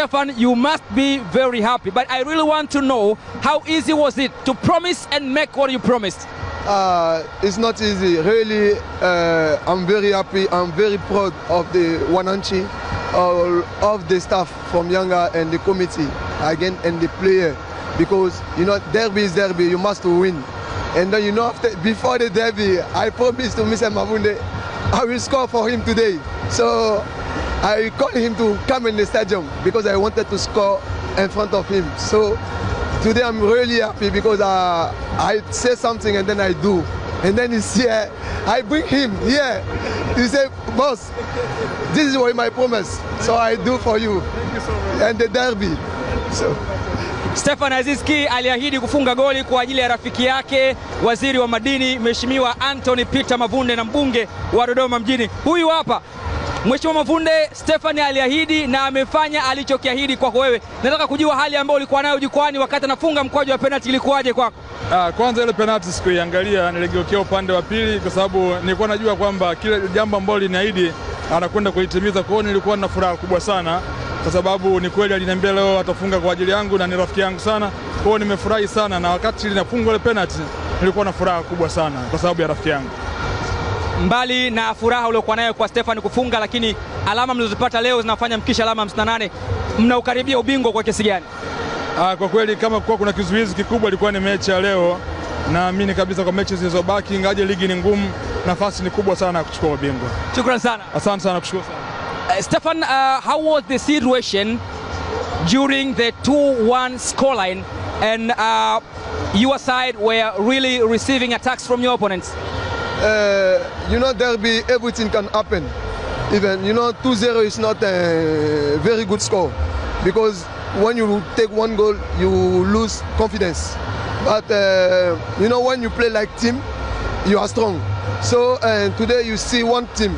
Stefan, you must be very happy, but I really want to know how easy was it to promise and make what you promised? Uh, it's not easy. Really, uh, I'm very happy. I'm very proud of the Wananchi, all of the staff from Yanga and the committee, again, and the player. Because, you know, derby is derby, you must win. And then, you know, after, before the derby, I promised to Mr. Mavunde, I will score for him today. So I called him to come in the stadium because I wanted to score in front of him. So today I'm really happy because uh, I say something and then I do. And then he's here. I bring him here. He said, boss, this is what my promise. So I do for you. And the derby. So Stefan Aziski aliahidi kufunga goli kwa ajili ya rafiki yake waziri wa madini Mheshimiwa Anthony Peter Mavunde na mbunge wa Dodoma mjini. Huyu hapa Mheshimiwa Mavunde, Stefani aliahidi na amefanya alichokiahidi kwako wewe. Nataka kujua hali ambayo ulikuwa nayo jukwani wakati anafunga mkwaju wa penalti ilikuwaje kwako? Ah, kwanza ile penalti sikuiangalia, niligeukia upande wa pili kwa sababu nilikuwa najua kwamba kile jambo ambalo linaahidi anakwenda kulitimiza. Kwa hiyo nilikuwa na furaha kubwa sana, kwa sababu ni kweli aliniambia leo atafunga kwa ajili yangu na ni rafiki yangu sana. Kwa hiyo nimefurahi sana, na wakati linafungwa ile penalti nilikuwa na furaha kubwa sana kwa sababu ya rafiki yangu. Mbali na furaha uliokuwa nayo kwa Stefan kufunga, lakini alama mlizopata leo zinafanya mkisha alama 58. Mnaukaribia ubingwa kwa kiasi gani? Ah, kwa kweli kama kuwa kuna kizuizi kikubwa ilikuwa ni mechi ya leo. Naamini kabisa kwa mechi zilizobaki, ingaje ligi ni ngumu, nafasi ni kubwa sana ya kuchukua ubingwa. Shukrani sana. Asante sana, kushukuru sana. Uh, Stefan, uh, how was the situation during the 2-1 scoreline and uh, your side were really receiving attacks from your opponents? Uh, you know, derby, everything can happen. Even, you know, 2-0 is not a very good score because when you take one goal, you lose confidence. But, uh, you know, when you play like team, you are strong. So uh, today you see one team,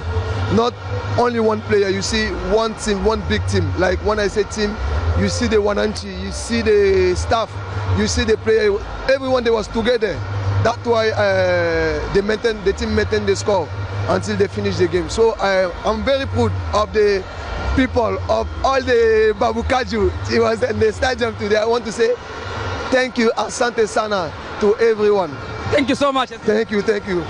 not only one player, you see one team, one big team. Like when I say team, you see the Wananchi, you see the staff, you see the player, everyone they was together. That's why uh, they maintain, the team maintain the score until they finish the game. So I, I'm very proud of the people of all the Babukaju. It was in the stadium today. I want to say thank you, Asante Sana, to everyone. Thank you so much. Thank you, thank you.